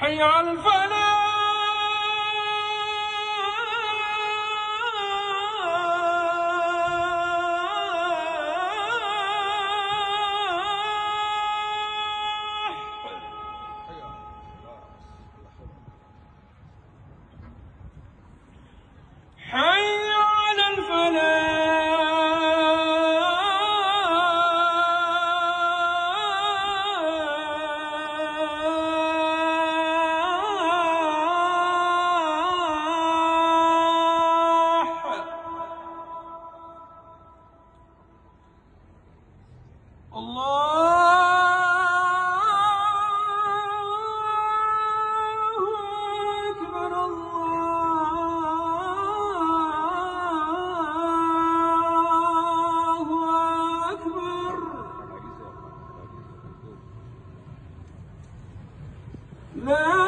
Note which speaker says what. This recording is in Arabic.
Speaker 1: حي على الفلاح. لا